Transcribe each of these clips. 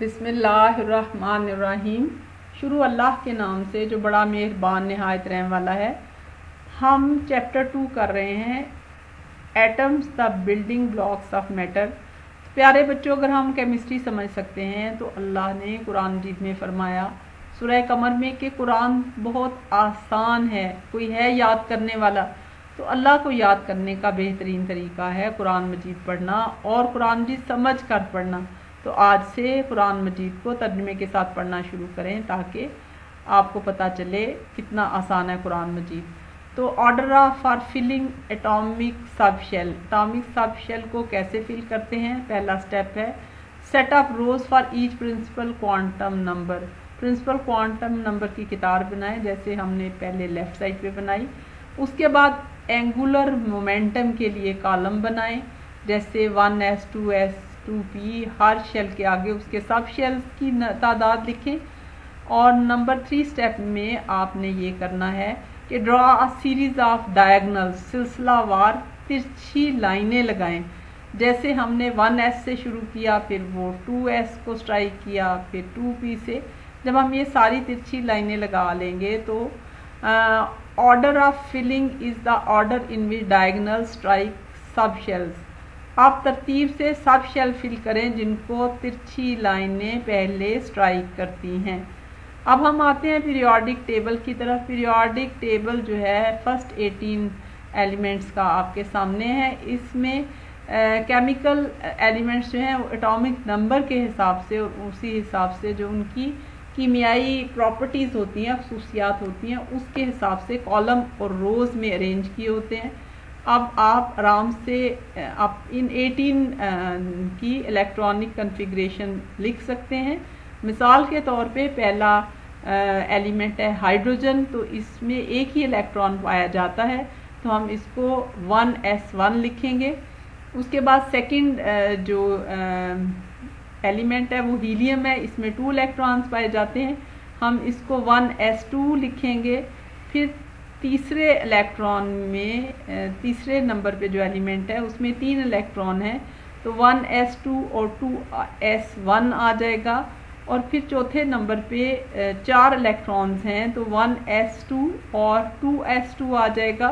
बिस्मिल्लाहिर्रहमानिर्रहीम। शुरू अल्लाह के नाम से, जो बड़ा मेहरबान, नहायत रहने वाला है। हम चैप्टर टू कर रहे हैं atoms the building blocks of matter प्यारे बच्चों, अगर हम केमिस्ट्री समझ सकते हैं तो अल्लाह ने कुरान मजीद में फरमाया, सुरह कमर में कि कुरान बहुत आसान है, कोई है याद करने वाला? तो अल्लाह को याद करने का बेहतरीन तरीका है कुरान मजीद पढ़ना और कुरान मजीद समझ कर पढ़ना। तो आज से कुरान मजीद को तर्जमे के साथ पढ़ना शुरू करें ताकि आपको पता चले कितना आसान है कुरान मजीद। तो order of for filling atomic sub shell atomic sub shell को कैसे फिल करते हैं? पहला स्टेप है set up rows for each principal quantum number principal quantum number की किताब बनाए, जैसे हमने पहले लेफ़्ट साइड पे बनाई। उसके बाद एंगुलर मोमेंटम के लिए कॉलम बनाए, जैसे one S two S two P हर शेल के आगे उसके सब शेल्स की तादाद लिखें। और नंबर थ्री स्टेप में आपने ये करना है कि draw a series of diagonal सिलसिलावार तिरछी लाइनें लगाएँ। जैसे हमने वन एस से शुरू किया, फिर वो टू एस को स्ट्राइक किया, फिर टू पी से। जब हम ये सारी तिरछी लाइनें लगा लेंगे तो order of filling is the order in which diagonal strike sub shells आप तरतीब से सब शेल फिल करें जिनको तिरछी लाइनें पहले स्ट्राइक करती हैं। अब हम आते हैं पीरियोडिक टेबल की तरफ़। पीरियोडिक टेबल जो है फ़र्स्ट 18 एलिमेंट्स का आपके सामने है। इसमें केमिकल एलिमेंट्स जो हैं एटॉमिक नंबर के हिसाब से और उसी हिसाब से जो उनकी कीमियाई प्रॉपर्टीज़ होती हैं खसूसियात होती हैं, उसके हिसाब से कॉलम और रोज़ में अरेंज किए होते हैं। अब आप आराम से आप इन 18 की इलेक्ट्रॉनिक कन्फिग्रेशन लिख सकते हैं। मिसाल के तौर पे पहला एलिमेंट है हाइड्रोजन तो इसमें एक ही इलेक्ट्रॉन पाया जाता है। तो हम इसको वन एस वन लिखेंगे। उसके बाद सेकंड जो एलिमेंट है वो हीलियम है। इसमें टू इलेक्ट्रॉन्स पाए जाते हैं। हम इसको वन एस टू लिखेंगे। फिर तीसरे इलेक्ट्रॉन में तीसरे नंबर पे जो एलिमेंट है, उसमें तीन इलेक्ट्रॉन है तो वन एस टू और टू एस वन आ जाएगा, और फिर चौथे नंबर पे चार इलेक्ट्रॉन्स हैं तो वन एस टू और टू एस टू आ जाएगा,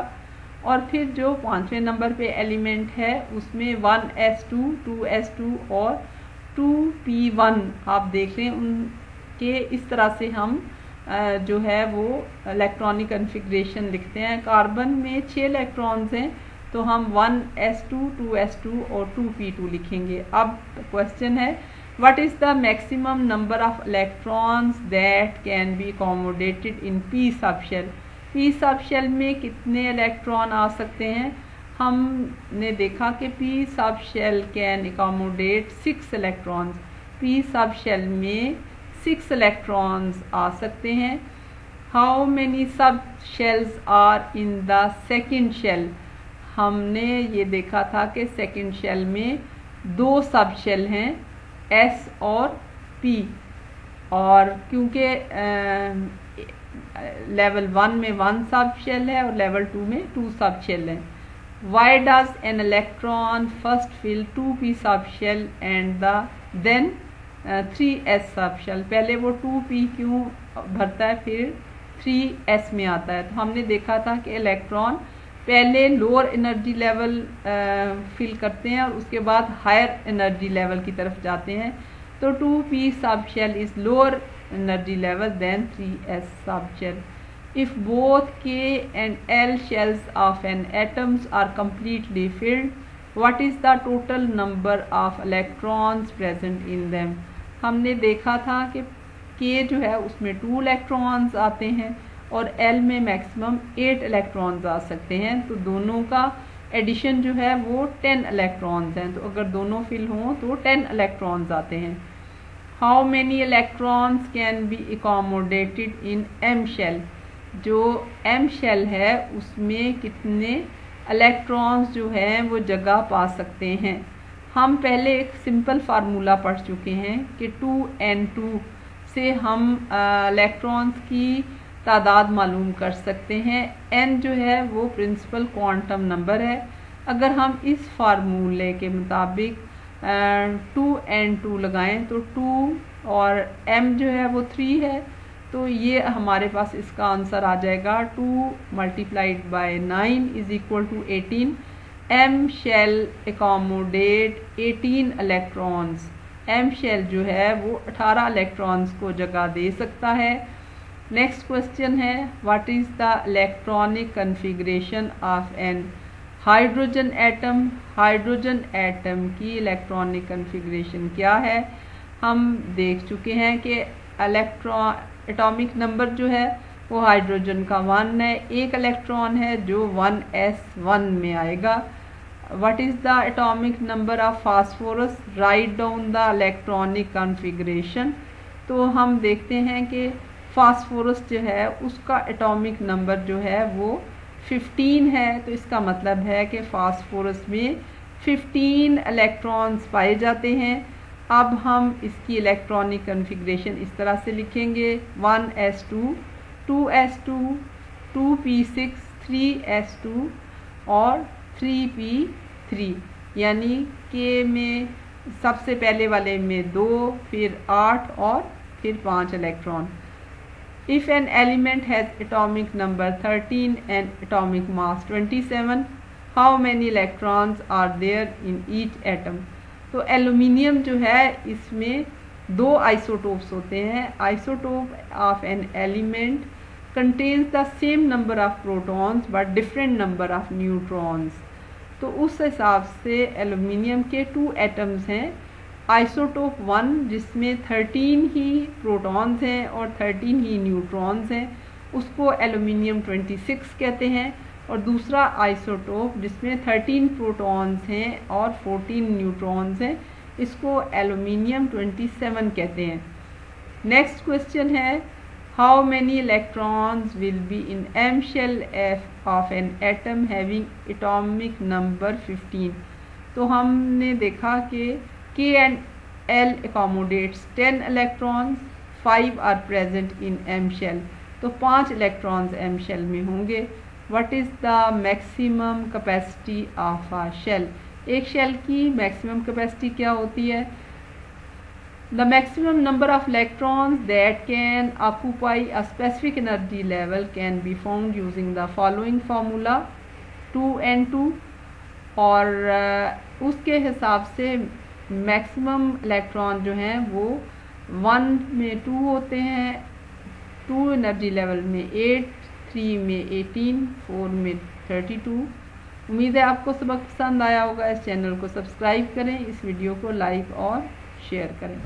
और फिर जो पाँचवें नंबर पे एलिमेंट है, उसमें one S two two S two और टू पी वन आप देख लें उनके इस तरह से हम जो है वो इलेक्ट्रॉनिक कन्फिग्रेशन लिखते हैं। कार्बन में छः इलेक्ट्रॉन्स हैं तो हम 1s2, 2s2 और 2p2 लिखेंगे। अब क्वेश्चन है what is the maximum number of electrons that can be accommodated in p subshell p subshell में कितने इलेक्ट्रॉन आ सकते हैं? हमने देखा कि p subshell can accommodate six electrons p subshell में सिक्स इलेक्ट्रॉन्स आ सकते हैं। How many sub shells are in the second shell हमने ये देखा था कि सेकेंड शेल में दो सब शेल हैं एस और पी और क्योंकि लेवल वन में वन सब शेल है और लेवल टू में टू सब शेल है। Does an electron first fill two P sub shell and then three S sub shell. पहले वो टू पी क्यों भरता है, फिर थ्री एस में आता है। तो हमने देखा था कि इलेक्ट्रॉन पहले लोअर एनर्जी लेवल फिल करते हैं और उसके बाद हायर एनर्जी लेवल की तरफ़ जाते हैं। तो two p sub shell is lower energy level than three s sub shell. If both K and L shells of an atoms are completely filled what is the total number of electrons present in them? हमने देखा था कि के जो है, उसमें two electrons आते हैं और एल में मैक्सिमम एट इलेक्ट्रॉन्स आ सकते हैं। तो दोनों का एडिशन जो है, वो टेन इलेक्ट्रॉन्स हैं। तो अगर दोनों फिल हों तो टेन इलेक्ट्रॉन्स आते हैं। How many electrons can be accommodated in M shell जो एम शेल है, उसमें कितने इलेक्ट्रॉन्स जो हैं, वो जगह पा सकते हैं। हम पहले एक सिंपल फार्मूला पढ़ चुके हैं कि टू एन टू से हम इलेक्ट्रॉन्स की तादाद मालूम कर सकते हैं। एन जो है, वो प्रिंसिपल क्वांटम नंबर है। अगर हम इस फार्मूले के मुताबिक टू एंड टू लगाएँ तो टू और एम जो है, वो थ्री है। तो ये हमारे पास इसका आंसर आ जाएगा two multiplied by nine is equal to eighteen. M shell accommodate eighteen electrons M shell जो है वो 18 इलेक्ट्रॉन्स को जगह दे सकता है। नेक्स्ट क्वेश्चन है what is the electronic configuration of an hydrogen atom hydrogen atom की इलेक्ट्रॉनिक कन्फिग्रेशन क्या है? हम देख चुके हैं कि इलेक्ट्रॉन एटॉमिक नंबर जो है, वो हाइड्रोजन का वन है। एक इलेक्ट्रॉन है जो वन एस वन में आएगा। What is the atomic number of phosphorus write down the electronic configuration तो हम देखते हैं कि फास्फोरस जो है, उसका एटॉमिक नंबर जो है, वो 15 है। तो इसका मतलब है कि फास्फोरस में 15 इलेक्ट्रॉन्स पाए जाते हैं। अब हम इसकी इलेक्ट्रॉनिक कन्फिग्रेशन इस तरह से लिखेंगे। One s two two s two two p six three s two और थ्री पी थ्री यानी के में सबसे पहले वाले में दो फिर आठ और फिर पाँच electron If an element has atomic number 13 and atomic mass 27, how many electrons are there in each atom? तो एलुमिनियम जो है, इसमें दो आइसोटोप्स होते हैं। Isotope of an element contains the same number of protons but different number of neutrons तो उस हिसाब से एलुमिनियम के टू एटम्स हैं। आइसोटोप वन जिसमें थर्टीन ही प्रोटॉन्स हैं और थर्टीन ही न्यूट्रॉन्स हैं। उसको एलुमिनियम ट्वेंटी सिक्स कहते हैं। और दूसरा आइसोटोप जिसमें थर्टीन प्रोटॉन्स हैं और फोर्टीन न्यूट्रॉन्स हैं इसको एलुमिनियम ट्वेंटी सेवन कहते हैं। नेक्स्ट क्वेश्चन है how many electrons will be in M shell of of an atom having atomic number fifteen तो हमने देखा कि K and L accommodates 10 electrons, 5 are present in M shell तो पाँच electrons M shell में होंगे। What is the maximum capacity of a shell एक shell की मैक्सिमम कैपेसिटी क्या होती है? The maximum number of electrons that can occupy a specific energy level can be found using the following formula two n two और uh, उसके हिसाब से maximum electron जो हैं वो वन में टू होते हैं टू एनर्जी लेवल में एट थ्री में एटीन फोर में थर्टी टू उम्मीद है आपको सबक पसंद आया होगा। इस चैनल को सब्सक्राइब करें, इस वीडियो को लाइक और शेयर करें।